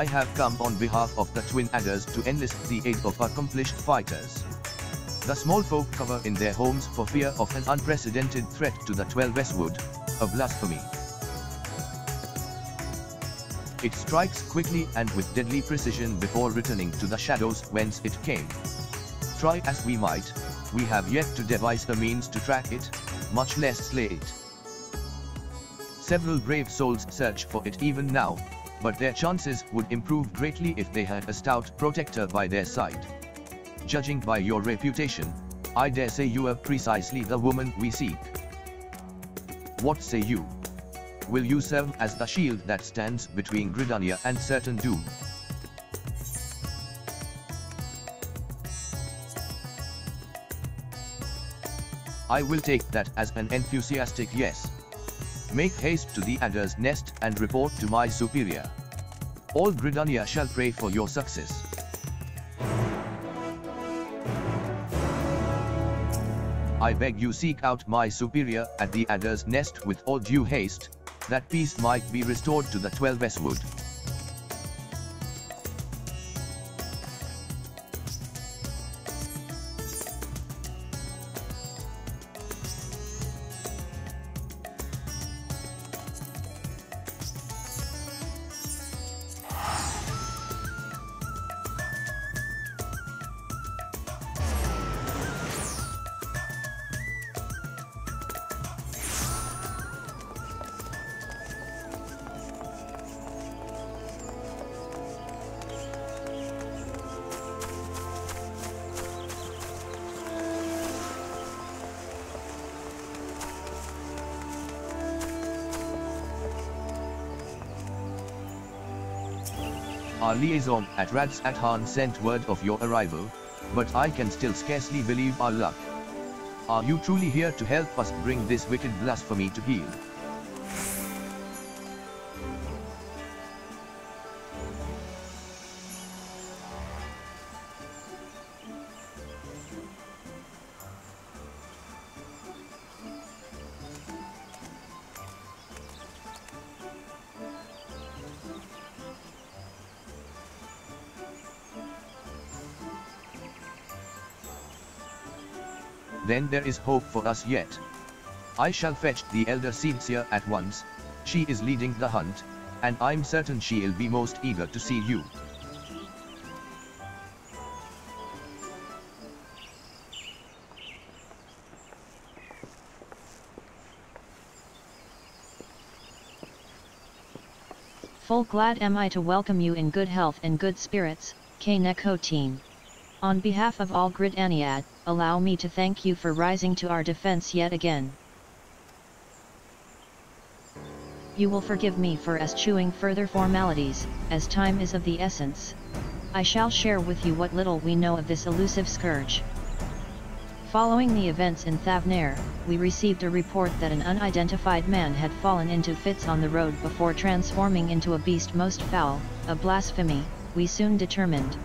I have come on behalf of the twin adders to enlist the aid of accomplished fighters. The small folk cover in their homes for fear of an unprecedented threat to the Twelveswood, a blasphemy. It strikes quickly and with deadly precision before returning to the shadows whence it came. Try as we might, we have yet to devise a means to track it, much less slay it. Several brave souls search for it even now, but their chances would improve greatly if they had a stout protector by their side. Judging by your reputation, I dare say you are precisely the woman we seek. What say you? Will you serve as the shield that stands between Gridania and certain doom? I will take that as an enthusiastic yes. Make haste to the adder's nest and report to my superior. All Gridania shall pray for your success. I beg you seek out my superior at the adder's nest with all due haste, that peace might be restored to the Twelveswood. Our liaison at Radz-at-Han sent word of your arrival, but I can still scarcely believe our luck. Are you truly here to help us bring this wicked blasphemy to heel? Then there is hope for us yet. I shall fetch the elder Seedseer at once, she is leading the hunt, and I'm certain she'll be most eager to see you. Full glad am I to welcome you in good health and good spirits, K Neko team. On behalf of all Gridania, allow me to thank you for rising to our defense yet again. You will forgive me for eschewing further formalities, as time is of the essence. I shall share with you what little we know of this elusive scourge. Following the events in Thavnair, we received a report that an unidentified man had fallen into fits on the road before transforming into a beast most foul, a blasphemy, we soon determined.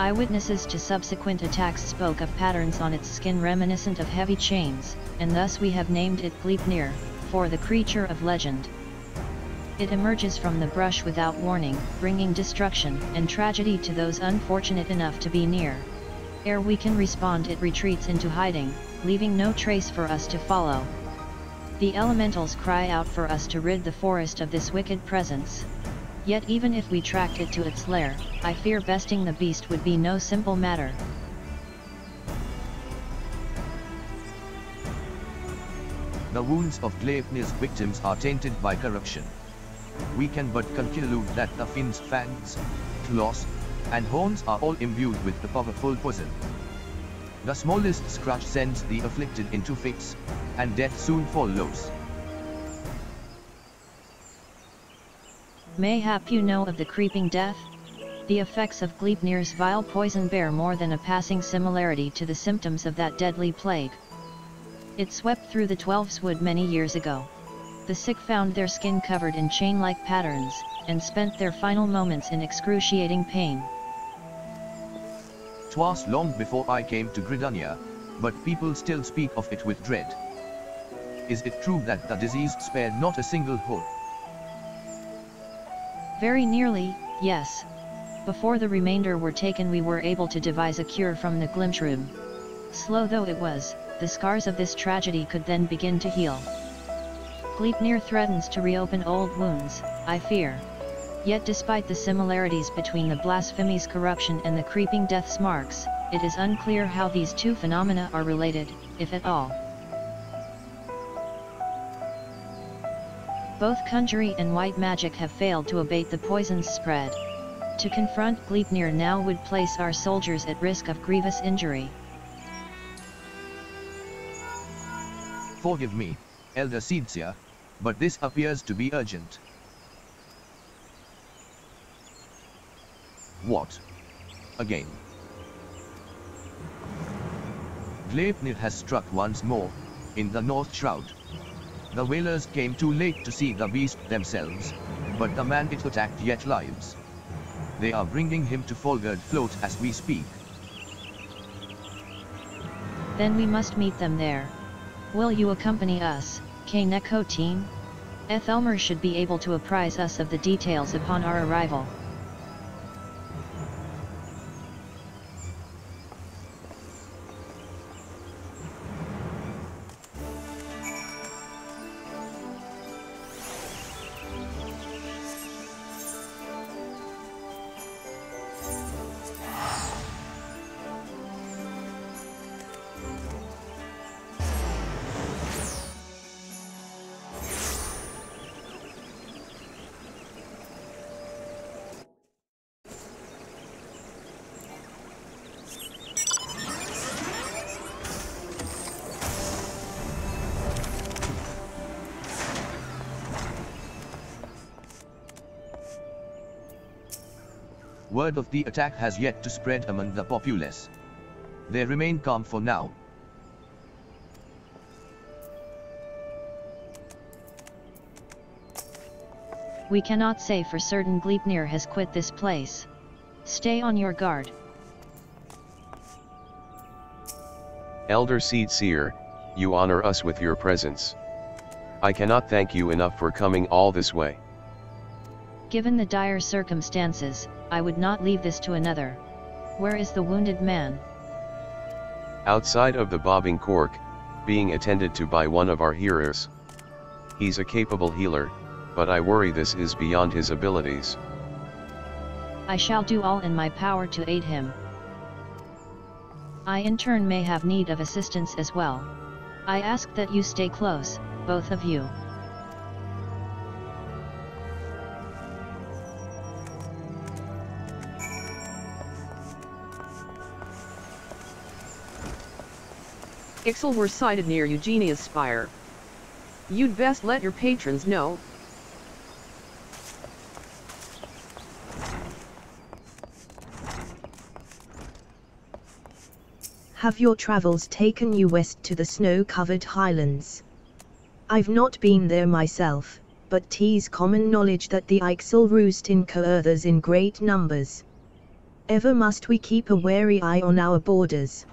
Eyewitnesses to subsequent attacks spoke of patterns on its skin reminiscent of heavy chains, and thus we have named it Gleipnir, for the creature of legend. It emerges from the brush without warning, bringing destruction and tragedy to those unfortunate enough to be near. Ere we can respond it retreats into hiding, leaving no trace for us to follow. The elementals cry out for us to rid the forest of this wicked presence. Yet even if we tracked it to its lair, I fear besting the beast would be no simple matter. The wounds of Gleipnir's victims are tainted by corruption. We can but conclude that the fiend's fangs, claws, and horns are all imbued with the powerful poison. The smallest scratch sends the afflicted into fits, and death soon follows. Mayhap you know of the creeping death? The effects of Gleipnir's vile poison bear more than a passing similarity to the symptoms of that deadly plague. It swept through the Twelveswood many years ago. The sick found their skin covered in chain-like patterns, and spent their final moments in excruciating pain. Twas long before I came to Gridania, but people still speak of it with dread. Is it true that the disease spared not a single hood? Very nearly, Yes. Before the remainder were taken we were able to devise a cure from the Glimshroom. Slow though it was, the scars of this tragedy could then begin to heal. Gleipnir threatens to reopen old wounds, I fear. Yet despite the similarities between the blasphemy's corruption and the creeping death's marks, it is unclear how these two phenomena are related, if at all. Both conjuring and white magic have failed to abate the poison's spread. To confront Gleipnir now would place our soldiers at risk of grievous injury. Forgive me, Elder Seedseer, but this appears to be urgent. What? Again. Gleipnir has struck once more, in the North Shroud. The Wailers came too late to see the beast themselves, but the man it attacked yet lives. They are bringing him to Fallgourd Float as we speak. Then we must meet them there. Will you accompany us, K. Neko team? Ethelmer should be able to apprise us of the details upon our arrival. Word of the attack has yet to spread among the populace. They remain calm for now. We cannot say for certain Gleipnir has quit this place. Stay on your guard. Elder Seedseer, you honor us with your presence. I cannot thank you enough for coming all this way. Given the dire circumstances, I would not leave this to another. Where is the wounded man? Outside of the bobbing cork, being attended to by one of our hearers. He's a capable healer, but I worry this is beyond his abilities. I shall do all in my power to aid him. I in turn may have need of assistance as well. I ask that you stay close, both of you. Ixal were sighted near Eugenia's spire. You'd best let your patrons know. Have your travels taken you west to the snow-covered highlands? I've not been there myself, but 'tis common knowledge that the Ixal roost in Coerthas in great numbers. Ever must we keep a wary eye on our borders.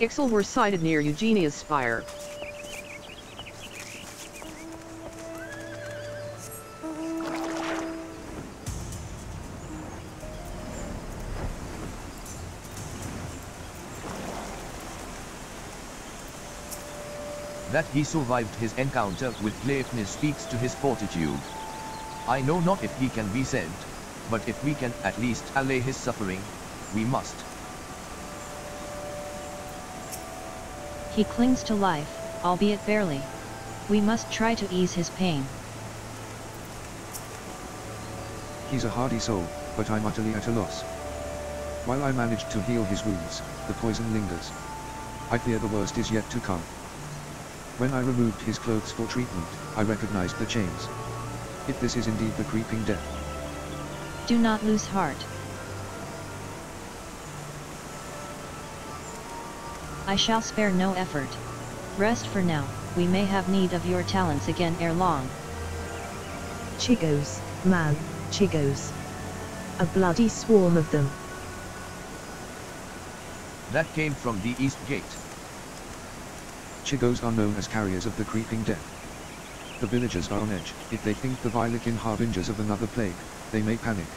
Ixal were sighted near Eugenia's spire. That he survived his encounter with Gleipnir speaks to his fortitude. I know not if he can be saved, but if we can at least allay his suffering, we must. He clings to life, albeit barely. We must try to ease his pain. He's a hardy soul, but I'm utterly at a loss. While I managed to heal his wounds, the poison lingers. I fear the worst is yet to come. When I removed his clothes for treatment, I recognized the chains. If this is indeed the creeping death. Do not lose heart. I shall spare no effort. Rest for now, we may have need of your talents again ere long. Chigoes, man, Chigoes. A bloody swarm of them. That came from the east gate. Chigoes are known as carriers of the creeping death. The villagers are on edge. If they think the Vilekin harbingers of another plague, they may panic.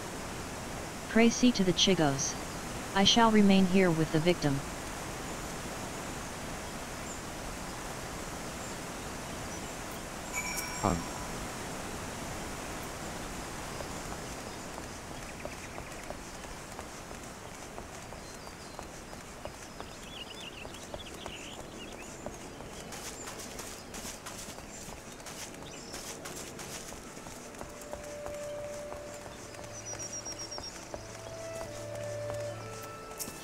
Pray see to the Chigoes. I shall remain here with the victim. Um.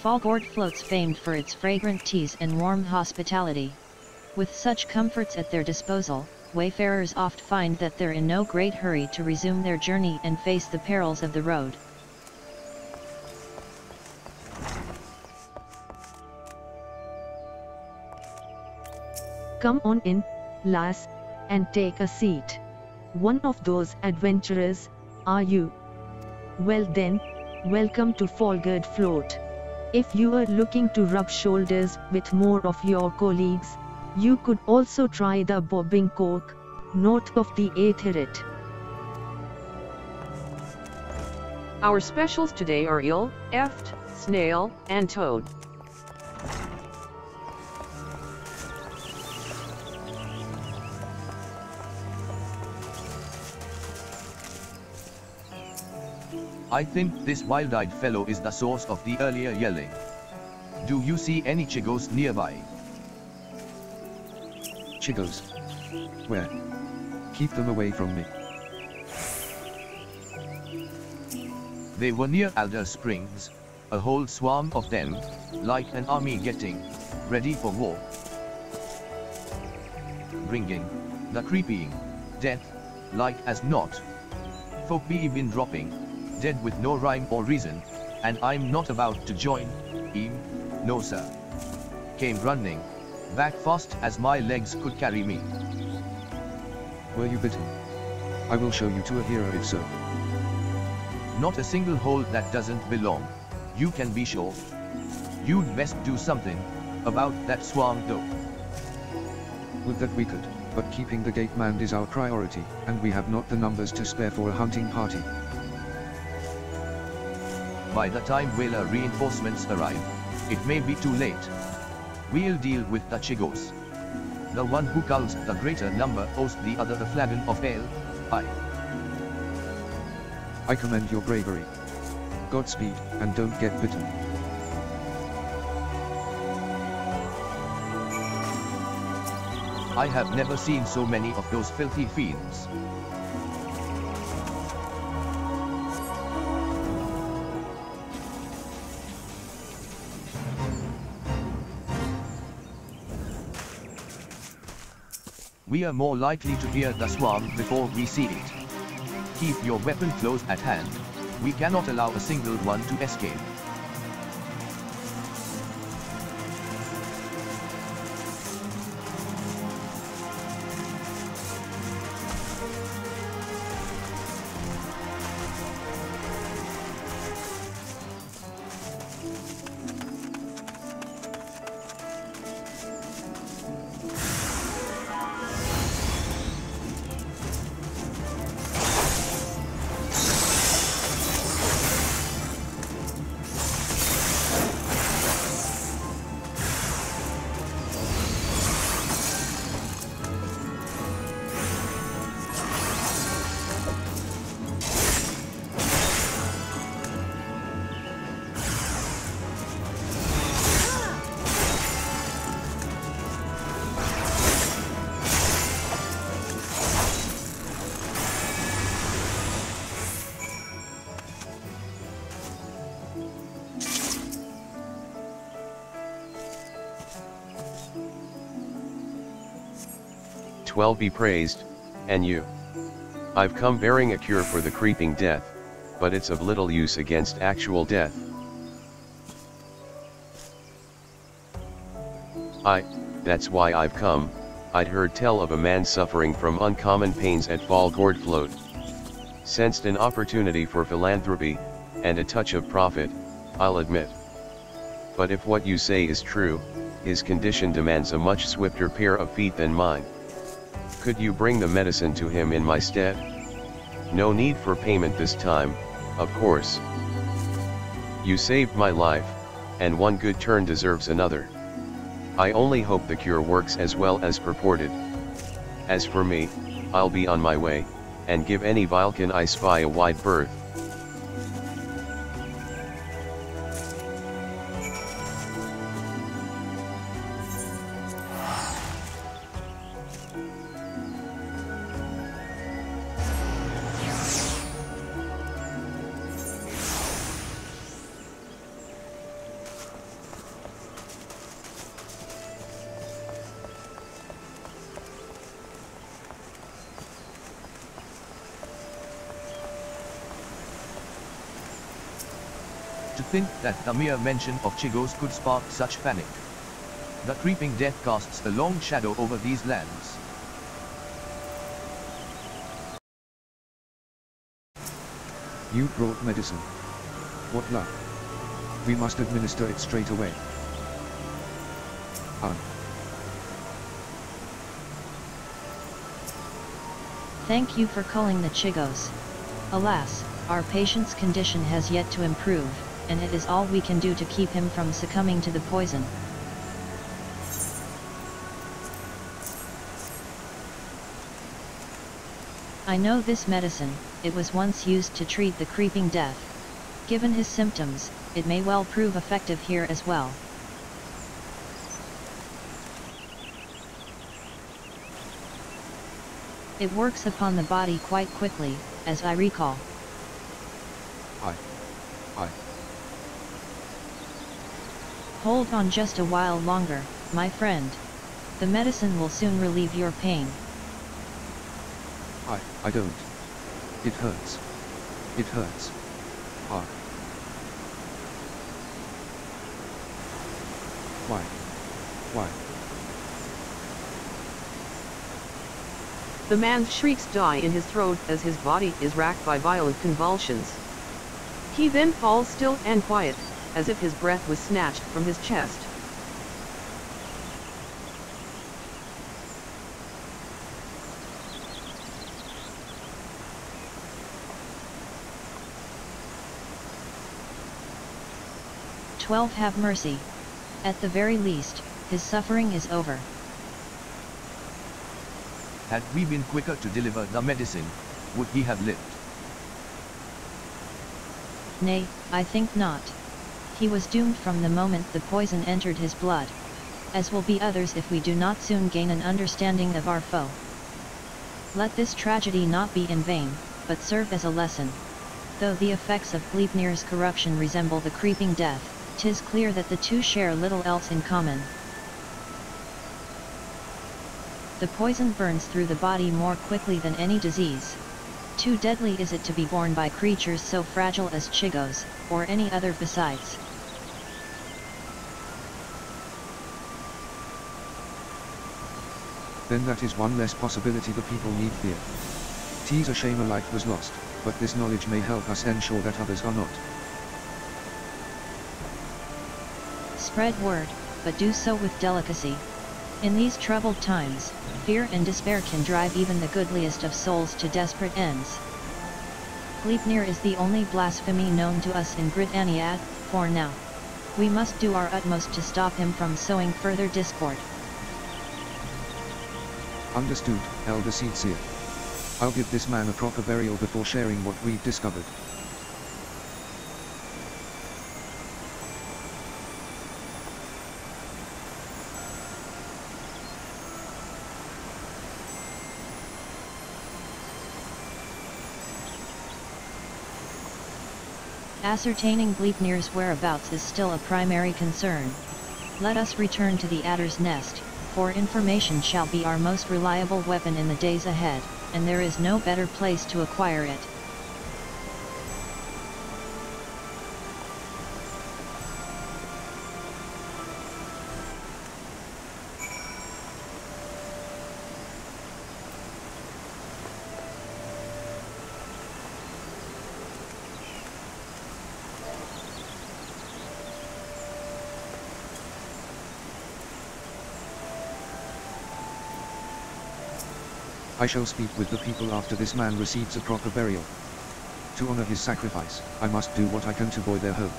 Fallgourd floats famed for its fragrant teas and warm hospitality. With such comforts at their disposal, wayfarers oft find that they're in no great hurry to resume their journey and face the perils of the road. Come on in, lass, and take a seat. One of those adventurers, are you? Well then, welcome to Fallgourd Float. If you are looking to rub shoulders with more of your colleagues, you could also try the bobbing cork, north of the Aetheryte. Our specials today are eel, eft, snail, and toad. I think this wild-eyed fellow is the source of the earlier yelling. Do you see any chigoes nearby? Chigoes. Where? Keep them away from me. They were near Alder Springs, a whole swarm of them, like an army getting ready for war. Bringing the creeping death, like as not. Folk be been dropping, dead with no rhyme or reason, and I'm not about to join him, no sir. Came running, back fast as my legs could carry me. Were you bitten? I will show you to a hero if so. Not a single hole that doesn't belong, you can be sure. You'd best do something about that swarm though. Would that we could, but keeping the gate manned is our priority, and we have not the numbers to spare for a hunting party. By the time Wailer reinforcements arrive, it may be too late. We'll deal with the Chigoes. The one who culls the greater number owes the other a flagon of ale. I. I commend your bravery. Godspeed, and don't get bitten. I have never seen so many of those filthy fiends. We are more likely to hear the swarm before we see it. Keep your weapon close at hand. We cannot allow a single one to escape. Twelve be praised, and you. I've come bearing a cure for the creeping death, but it's of little use against actual death. I, that's why I've come, I'd heard tell of a man suffering from uncommon pains at Fallgourd Float. Sensed an opportunity for philanthropy, and a touch of profit, I'll admit. But if what you say is true, his condition demands a much swifter pair of feet than mine. Could you bring the medicine to him in my stead? No need for payment this time, of course. You saved my life, and one good turn deserves another. I only hope the cure works as well as purported. As for me, I'll be on my way, and give any Vilekin I spy a wide berth. That the mere mention of Chigoes could spark such panic. The creeping death casts a long shadow over these lands. You brought medicine. What luck. We must administer it straight away. Un. Thank you for calling the Chigoes. Alas, our patient's condition has yet to improve, and it is all we can do to keep him from succumbing to the poison. I know this medicine, it was once used to treat the creeping death. Given his symptoms, it may well prove effective here as well. It works upon the body quite quickly, as I recall. I. I. Hold on just a while longer, my friend. The medicine will soon relieve your pain. I. I don't. It hurts. It hurts. Ah. Why? Why? The man's shrieks die in his throat as his body is racked by violent convulsions. He then falls still and quiet, as if his breath was snatched from his chest. Twelve have mercy. At the very least, his suffering is over. Had we been quicker to deliver the medicine, would he have lived? Nay, I think not. He was doomed from the moment the poison entered his blood. As will be others if we do not soon gain an understanding of our foe. Let this tragedy not be in vain, but serve as a lesson. Though the effects of Gleipnir's corruption resemble the creeping death, 'tis clear that the two share little else in common. The poison burns through the body more quickly than any disease. Too deadly is it to be borne by creatures so fragile as Chigoes, or any other besides. Then that is one less possibility the people need fear. Tis a shame a life was lost, but this knowledge may help us ensure that others are not. Spread word, but do so with delicacy. In these troubled times, fear and despair can drive even the goodliest of souls to desperate ends. Gleipnir is the only blasphemy known to us in Britannia, for now. We must do our utmost to stop him from sowing further discord. Understood, Elder Seedseer. I'll give this man a proper burial before sharing what we've discovered. Ascertaining Gleipnir's whereabouts is still a primary concern. Let us return to the adder's nest, for information shall be our most reliable weapon in the days ahead, and there is no better place to acquire it. I shall speak with the people after this man receives a proper burial. To honor his sacrifice, I must do what I can to buoy their hope.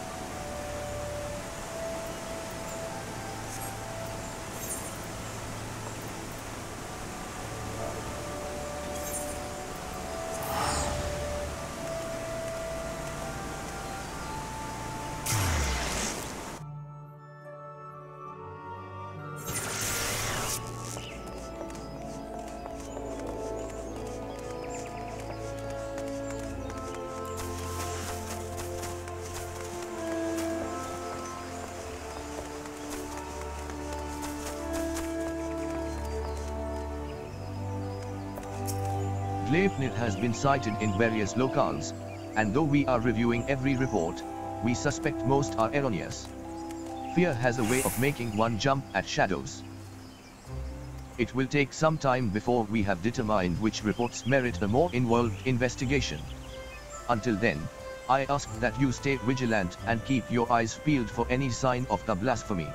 Gleipnir has been sighted in various locales, and though we are reviewing every report, we suspect most are erroneous. Fear has a way of making one jump at shadows. It will take some time before we have determined which reports merit a more involved investigation. Until then, I ask that you stay vigilant and keep your eyes peeled for any sign of the blasphemy.